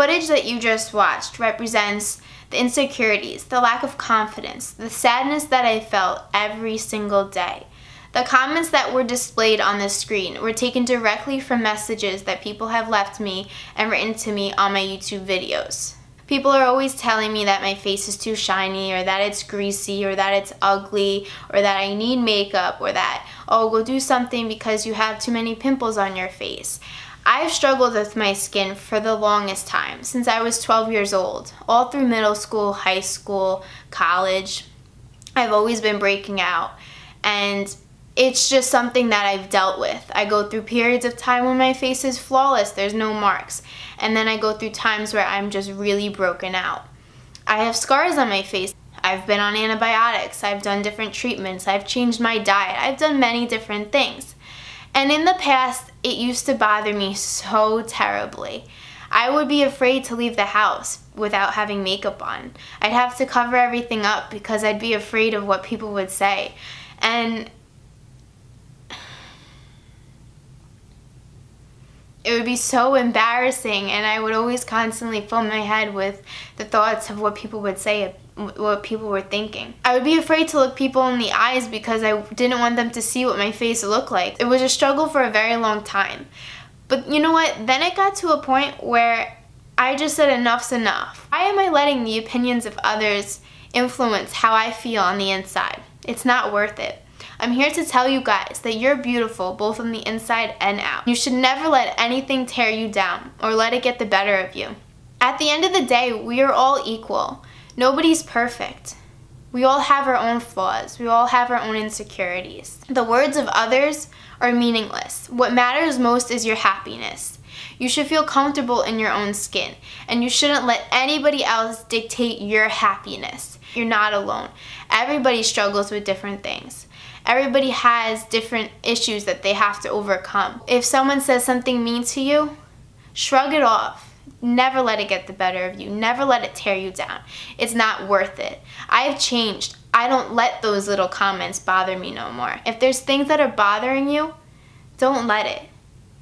footage that you just watched represents the insecurities, the lack of confidence, the sadness that I felt every single day. The comments that were displayed on the screen were taken directly from messages that people have left me and written to me on my YouTube videos. People are always telling me that my face is too shiny or that it's greasy or that it's ugly or that I need makeup or that, oh, go do something because you have too many pimples on your face. I've struggled with my skin for the longest time, since I was 12 years old. All through middle school, high school, college, I've always been breaking out. And it's just something that I've dealt with. I go through periods of time when my face is flawless, there's no marks. And then I go through times where I'm just really broken out. I have scars on my face. I've been on antibiotics, I've done different treatments, I've changed my diet, I've done many different things. And in the past, it used to bother me so terribly. I would be afraid to leave the house without having makeup on. I'd have to cover everything up because I'd be afraid of what people would say. And it would be so embarrassing and I would always constantly fill my head with the thoughts of what people would say what people were thinking. I would be afraid to look people in the eyes because I didn't want them to see what my face looked like. It was a struggle for a very long time. But you know what? Then it got to a point where I just said enough's enough. Why am I letting the opinions of others influence how I feel on the inside? It's not worth it. I'm here to tell you guys that you're beautiful both on the inside and out. You should never let anything tear you down or let it get the better of you. At the end of the day, we are all equal. Nobody's perfect. We all have our own flaws. We all have our own insecurities. The words of others are meaningless. What matters most is your happiness. You should feel comfortable in your own skin, and you shouldn't let anybody else dictate your happiness. You're not alone. Everybody struggles with different things. Everybody has different issues that they have to overcome. If someone says something mean to you, shrug it off Never let it get the better of you. Never let it tear you down. It's not worth it. I have changed. I don't let those little comments bother me no more. If there's things that are bothering you, don't let it.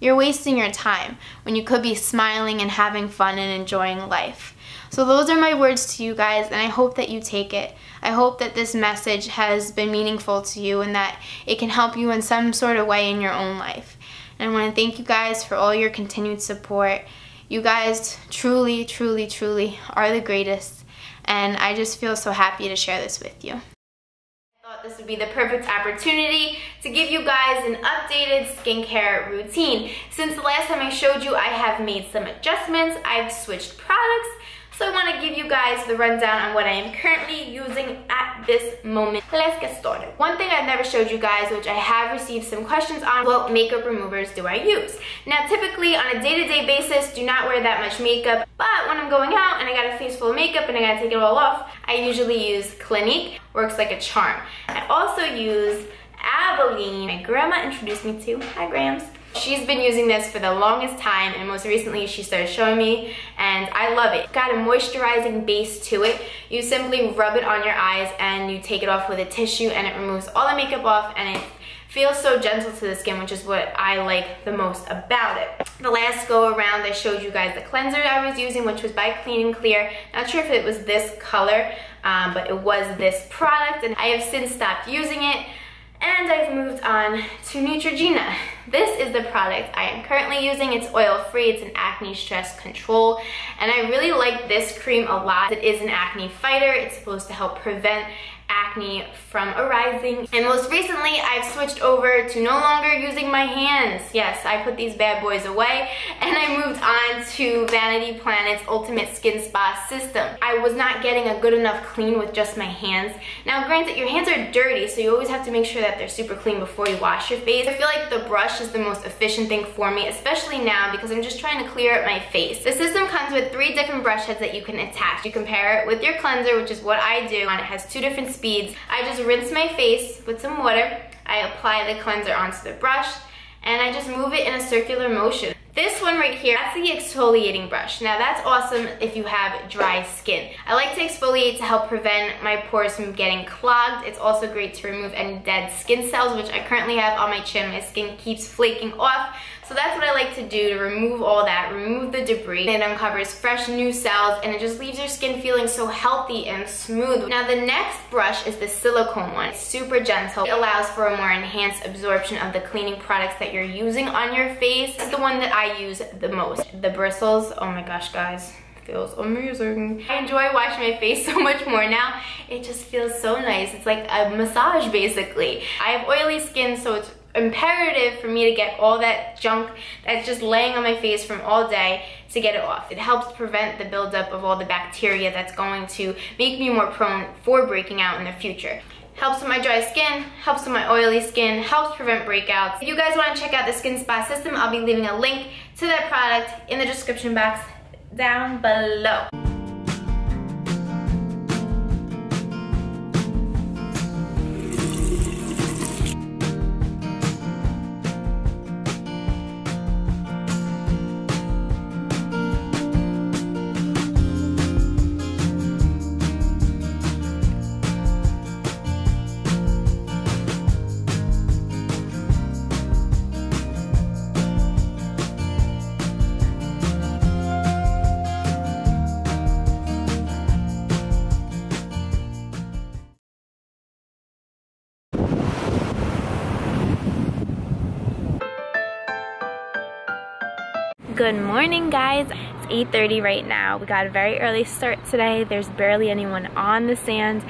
You're wasting your time when you could be smiling and having fun and enjoying life. So those are my words to you guys and I hope that you take it. I hope that this message has been meaningful to you and that it can help you in some sort of way in your own life. And I want to thank you guys for all your continued support. You guys truly, truly, truly are the greatest. And I just feel so happy to share this with you I thought this would be the perfect opportunity to give you guys an updated skincare routine. Since the last time I showed you, I have made some adjustments. I've switched products so I want to give you guys the rundown on what I am currently using at this moment. Let's get started. One thing I've never showed you guys, which I have received some questions on, what makeup removers do I use? Now typically on a day-to-day -day basis, do not wear that much makeup, but when I'm going out and I got a face full of makeup and I gotta take it all off, I usually use Clinique, works like a charm. I also use Albolene, my grandma introduced me to. Hi, Grams. She's been using this for the longest time and most recently she started showing me and I love it. Got a moisturizing base to it. You simply rub it on your eyes and you take it off with a tissue and it removes all the makeup off and it feels so gentle to the skin, which is what I like the most about it. The last go around, I showed you guys the cleanser I was using, which was by Clean and Clear. Not sure if it was this color, um, but it was this product, and I have since stopped using it. And I've moved on to Neutrogena. This is the product I am currently using. It's oil-free, it's an acne stress control, and I really like this cream a lot. It is an acne fighter. It's supposed to help prevent acne from arising. And most recently, I've switched over to no longer using my hands. Yes, I put these bad boys away and I moved on to Vanity Planet's Ultimate Skin Spa System. I was not getting a good enough clean with just my hands. Now, granted, your hands are dirty, so you always have to make sure that they're super clean before you wash your face. I feel like the brush is the most efficient thing for me, especially now because I'm just trying to clear up my face. The system comes with three different brush heads that you can attach. You compare it with your cleanser, which is what I do, and it has two different speeds. I just rinse my face with some water, I apply the cleanser onto the brush, and I just move it in a circular motion. This one right here, that's the exfoliating brush. Now that's awesome if you have dry skin. I like to exfoliate to help prevent my pores from getting clogged. It's also great to remove any dead skin cells, which I currently have on my chin. My skin keeps flaking off. So that's what I like to do to remove all that, remove the debris. It uncovers fresh new cells and it just leaves your skin feeling so healthy and smooth. Now the next brush is the silicone one. It's super gentle. It allows for a more enhanced absorption of the cleaning products that you're using on your face. Is the one that I use the most. The bristles, oh my gosh guys, feels amazing. I enjoy washing my face so much more now. It just feels so nice. It's like a massage basically. I have oily skin so it's imperative for me to get all that junk that's just laying on my face from all day to get it off. It helps prevent the buildup of all the bacteria that's going to make me more prone for breaking out in the future helps with my dry skin, helps with my oily skin, helps prevent breakouts. If you guys want to check out the Skin Spa system, I'll be leaving a link to that product in the description box down below. Good morning guys. It's 8.30 right now. We got a very early start today. There's barely anyone on the sand.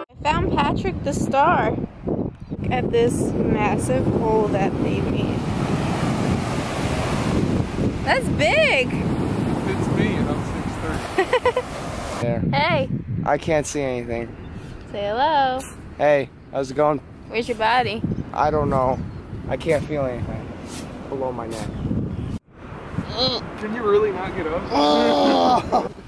I found Patrick the star. Look at this massive hole that they made. That's big! It's me and I'm there. Hey. I can't see anything. Say hello. Hey, how's it going? Where's your body? I don't know. I can't feel anything below my neck. Can you really not get up?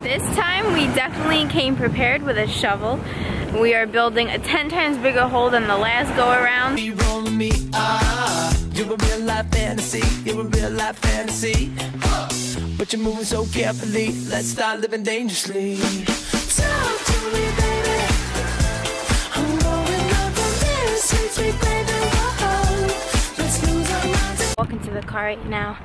This time we definitely came prepared with a shovel. We are building a 10 times bigger hole than the last go around. You're a real life fantasy, you're a real life fantasy. But you're moving so carefully, let's start living dangerously. Talk to me, baby. I'm. Walking to the car right now.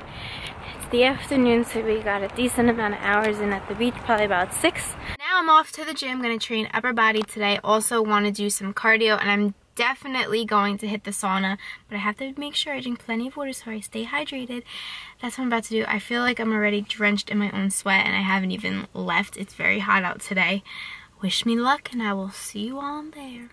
It's the afternoon, so we got a decent amount of hours in at the beach, probably about six. Now I'm off to the gym, gonna train upper body today. Also wanna do some cardio, and I'm definitely going to hit the sauna, but I have to make sure I drink plenty of water so I stay hydrated. That's what I'm about to do. I feel like I'm already drenched in my own sweat and I haven't even left. It's very hot out today. Wish me luck and I will see you on there.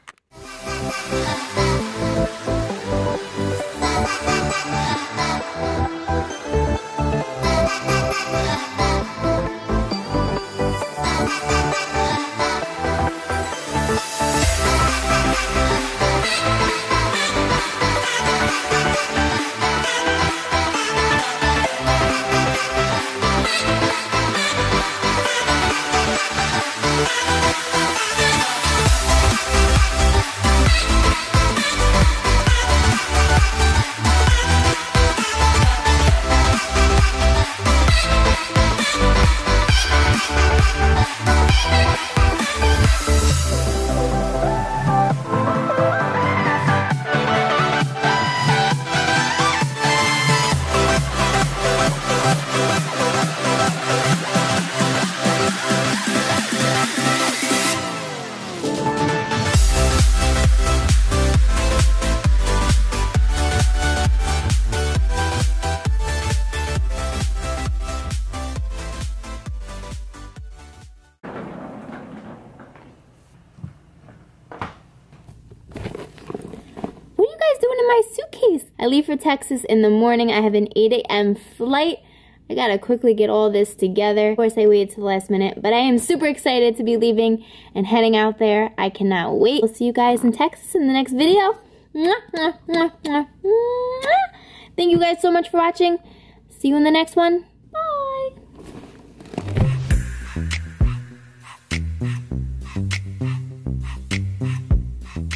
Leave for Texas in the morning. I have an 8 a.m. flight. I gotta quickly get all this together. Of course, I waited to the last minute, but I am super excited to be leaving and heading out there. I cannot wait. We'll see you guys in Texas in the next video. Thank you guys so much for watching. See you in the next one.